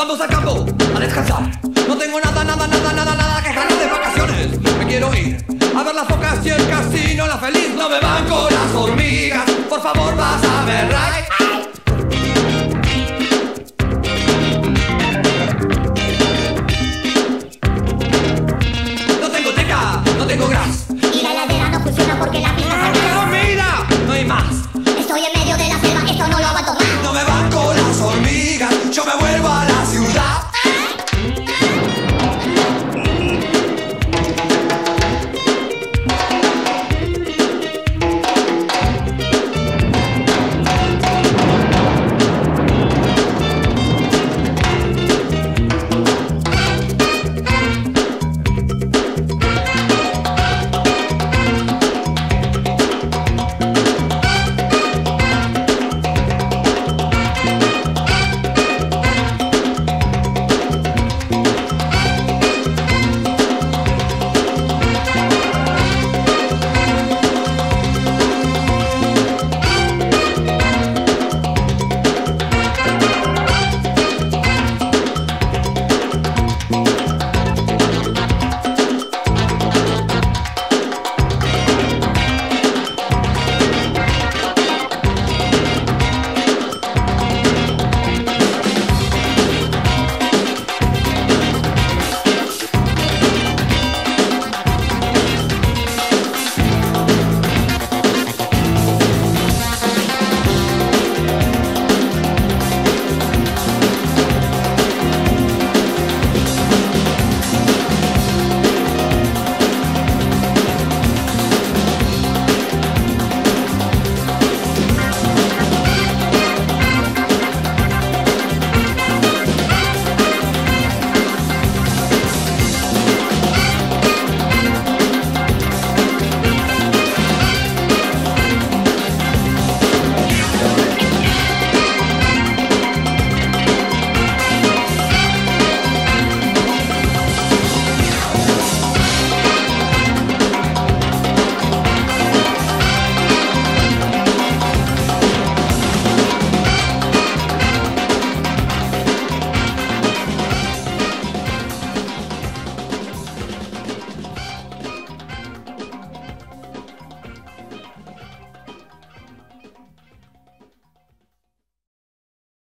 Vamos al campo a descansar. No tengo nada, nada, nada, nada, nada que ganar de vacaciones. Me quiero ir a ver las focas y el casino. La feliz no me van con las hormigas. Por favor, vas a ver, right? No tengo teca, no tengo gras. Y la heladera no funciona porque la pija